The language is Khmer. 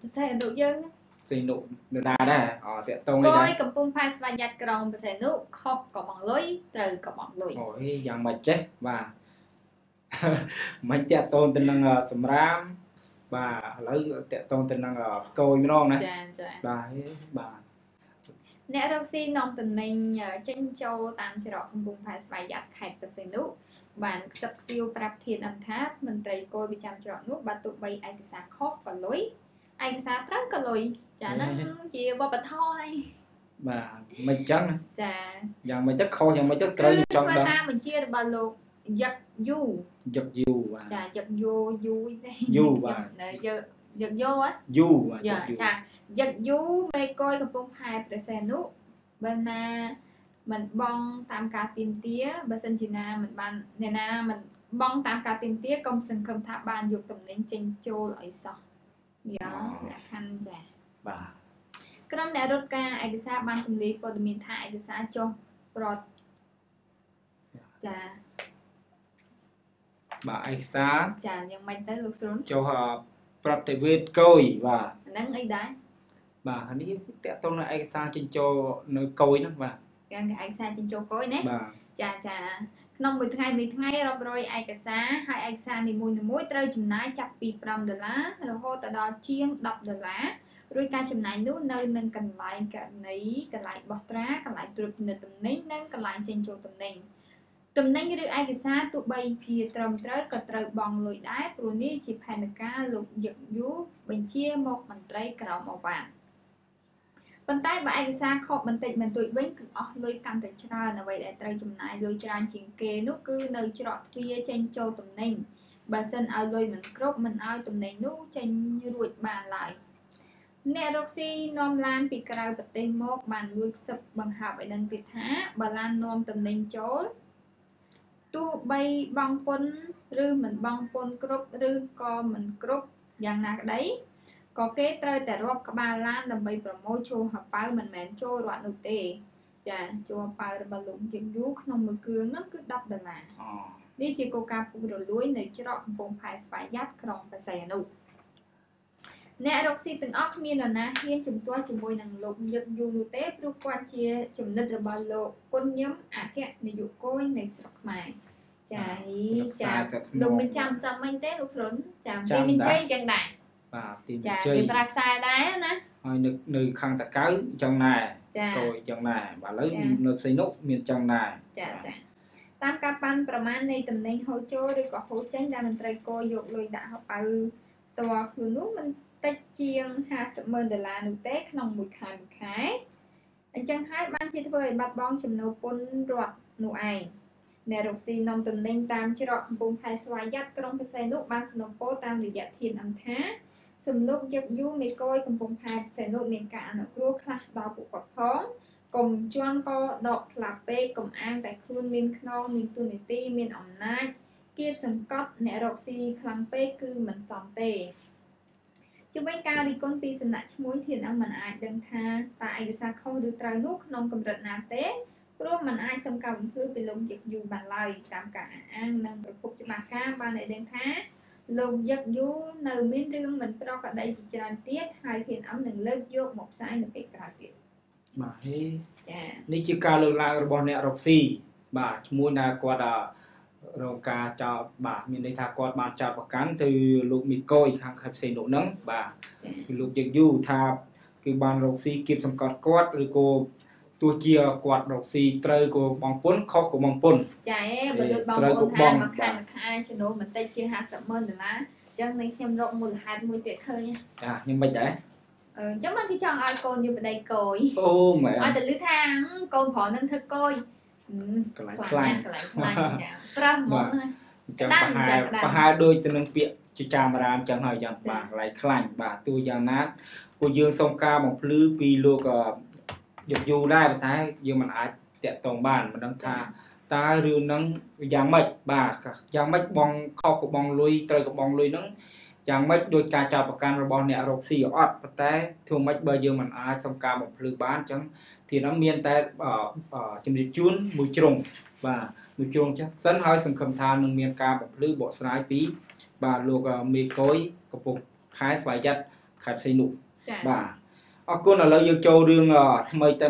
ប្រសេអនុយើងសេនុនរណាដែរអតាក់តងនេះដែរគយកំពុងផាយស្វែងយ័តក្រងប្រសេនុខុសក៏បងលុយត្រូវក៏បងលុយអូយយ៉ាងម៉េចចេះបាទមិនតាក់តងទៅនឹងសម្រាមបាទឥឡូវតាក់តងទៅនឹងកយម្ដងណាចាចាបាទបាទអ្នករកស៊ីនំតំណែងចេញចូលតាមច្រកកំពង់ផែស្វ័យយ័តខេត្តប្រសេនុបានខ្សឹបខ្សៀវប្រាប់ធានអមថាមន្ត្រីគយប្រចាំច្រកនោះបើទោះបីឯកសារខុសក៏លុយ ឯកសារត្រូវក៏លុយចាហ្នឹងជាវប្បធម៌ហើយបាទមិនចឹងណាចាយ៉ាងម៉េចទៅខុសយ៉ាងម៉េចទៅត្រូវចង់គឺដឹងតាមបញ្ជារបស់លោកយឹកយូយឹកយូបាទចាយឹកយូយូទេយូបាទនៅយឹកយឹកយូហ៎យូបាទយឹយ៉ាកយូចាយឹកយូមេកយកំពុងផែប្រសេនុបើណាមិនបងតាមការទៀមទាបើសិនជាណាមិនបានអ្នកណាមិនបងតាមការទៀមទាកុំសង្ឃឹមថាបានយកតំណែងចេញចូលឲ្យសោះ យ៉ាលក្ខខណ្ឌចាបាទក្រុមអ្នករត់ការឯកសារបានទម្លាយព័ត៌មានថាឯកសារចុះប្រតចាបាទឯកសារចាយ៉ាងម៉េចទៅលោកស្រុនចុះអ่าប្រតិវេទកយបាទអាហ្នឹងអីដែរបាទអានេះតាក់ទងនឹងឯកសារចិញ្ចោនៅកយហ្នឹងបាទគេឯកសារចិញ្ចោកយណាបាទចាចា ក្នុងមួយថ្ងៃមួយថ្ងៃរាប់រយឯកសារហើយឯកសារនីមួយៗត្រូវចំណាយចាប់ពី5ដុល្លាររហូតទៅដល់ជាង10ដុល្លាររួចការចំណាយនោះនៅនឹងកន្លែងករណីកន្លែងបោះត្រាកន្លែងត្រួតពិនិត្យទំនិញនិងកន្លែងចេញចូលទំនិញទំនិញឬឯកសារទោះបីជាត្រឹមត្រូវក៏ត្រូវបង់លុយដែរព្រោះនេះជាផែនការលោកយឹកយូបញ្ជាមកមន្ត្រីក្រមអាវ៉ាន់ ប៉ុន្តែបើឯកសារខកបន្តិចបន្តួចវិញគឺអស់លុយកាន់តែច្រើនអ្វីដែលត្រូវចំណាយលុយច្រើនជាងគេនោះគឺនៅច្រកទ្វារចេញចូលទំនិញបើសិនឲ្យលុយមិនគ្រប់មិនឲ្យទំនិញនោះចេញរួចបានឡើយអ្នករកស៊ីនាំឡានពីក្រៅប្រទេសមកបានលួចខ្សឹបបង្ហើបឲ្យដឹងទៀតថាបើឡាននាំទំនិញចូលទោះបីបង់ពន្ធឬមិនបង់ពន្ធគ្រប់ឬក៏មិនគ្រប់យ៉ាងណាក្តី ក៏គេត្រូវតែរាប់ក្បាលឡានដើម្បីប្រមូលចូលហប៉ៅមិនមែនចូលរត់នោះទេចាចូលហប៉ៅរបស់លោកជាយូក្នុងមួយគ្រឿងនោះគឺ10ដុល្លារអូនេះជាគោលការណ៍ពុករលួយនៅច្រកកំពង់ផែស្វ័យយ័តក្រុងបរសៃអនុអ្នករកស៊ីទាំងអស់គ្មាននរណាហ៊ានជំទាស់ជាមួយនឹងលោកយឹកយូនោះទេព្រោះគាត់ជាចំណិតរបស់លោកគុណញឹមអគ្គនាយកគយនៃស្រុកខ្មែរចានេះចាស្រុកលោកខ្សែមិនចាំសឹមមិញទេលោកស្រុនចាចាំមានមានដែរជ័យចឹងដែរ បាទទីចាជ័យគេប្រើខ្សែដែរណាហើយនៅនៅខាងតកៅអញ្ចឹងដែរចាកយអញ្ចឹងដែរបាទឥឡូវចានៅផ្សេងនោះមានអញ្ចឹងដែរចាចាតាមការប៉ាន់ប្រមាណនៃតំណែងហូរចូលឬក៏ហូរចេញដែលមន្ត្រីគយយកលុយដាក់ហបៅផ្ទាល់ខ្លួននោះមិនតិចជាង50ម៉ឺនដុល្លារនោះទេក្នុងមួយខែមួយខែអញ្ចឹងហើយបានជាធ្វើឲ្យបាត់បង់ចំណូលពន្ធរដ្ឋនោះឯងអ្នករកស៊ីនាំតំណែងតាមច្រកកំពង់ផែស្វ័យយ័តក្រុងបរសៃនុបានสนុំពោតាមរយៈធានអន្តថា សំលោកយឹកយូមេកយកំពង់ផែបរសៃនុមានការអនុគ្រោះខ្លះដល់ពួកគាត់ផងកុំជន់កដកស្លាប់ពេកកុំអាងតែខ្លួនមានខ្នងមានទូនីតិមានអំណាចគៀបសង្កត់អ្នករកស៊ីខ្លាំងពេកគឺមិនសមទេជំវិញការរិះគន់ពីសំណាក់ឈ្មោះធានអឹងមិនអាចដឹងថាតើឯកសារខុសឬត្រូវនោះក្នុងកម្រិតណាទេព្រោះมันអាចសំកាបំភ្លឺពីលោកយឹកយូបានឡើយតាមការអះអាងនិងប្រភពច្បាស់ការបានឲ្យដឹងថា លោកយឹកយូនៅមានរឿងមិនប្រក្រតីជាច្រើនទៀតហើយធានអឹងនឹងលើកយកមកផ្សាយនៅពេលក្រោយទៀតបាទហេចានេះជាការលើកឡើងរបស់អ្នករកស៊ីបាទឈ្មោះណាគាត់អ่ารងការចោតបាទមានន័យថាគាត់បានចោតប្រកាន់ទៅលោកមីកុយខាងខេត្តផ្សេងនោះហ្នឹងបាទចាគឺលោកយើងយូថាគឺបានរកស៊ីគៀបសង្កត់គាត់ឬក៏ ទោះជាគាត់រកស៊ីត្រូវក៏បងពុនខុសក៏បងពុនចាឯងបើដូចបងត្រូវប្អូនក៏ថាបងមួយខែបាទមួយខែចំណូលមិនតិចជាង50ម៉ឺនដុល្លារអញ្ចឹងនេះខ្ញុំរកមូលហេតុមួយទៀតឃើញចាខ្ញុំមិនដែរអឺអញ្ចឹងមកគេចង់ឲ្យកូនយុបដីកយអូមែនឲ្យតែលឺថាហឹមកូនប្រុសនឹងធ្វើកយហឹមកន្លែងខ្លាខ្លាញ់ញ់កន្លែងខ្លាញ់ចាប្រើហ្មងណាអញ្ចឹងក្តាប្រន់ហែចាលក្តាន់ប្រហែលដូចទៅនឹងពាក្យចចាមរាមអញ្ចឹងហើយអញ្ចឹងចាបាទកន្លែងខ្លាញ់បាទទោះយ៉ាងណាពួកយើងសូមការបំភ្លឺពីលោកអឺ យកយូរដែរប៉ុន្តែយើងមិនអាចតាក់ទងបានមិនដឹងថាតើរឿងហ្នឹងយ៉ាងម៉េចបាទយ៉ាងម៉េចបងខុសក៏បងលុយត្រូវក៏បងលុយហ្នឹងយ៉ាងម៉េចដោយការចោទប្រកាន់របស់អ្នករកស៊ីអត់ប៉ុន្តែធ្វើម៉េចបើយើងមិនអាចសុំការបំភ្លឺបានអញ្ចឹងទីហ្នឹងមានតែអឺអឺជំរាបជូនមួយជ្រុងបាទមួយជ្រុងចឹងសិនហើយសង្ឃឹមថានឹងមានការបំភ្លឺបកស្រាយពី បាទលោកអឺមេកុយកំពុងខែស្វ័យចិត្តខេត្តសីហនុចាបាទ អរគុណឥឡូវយើងចូលរឿងអឺថ្មីតែ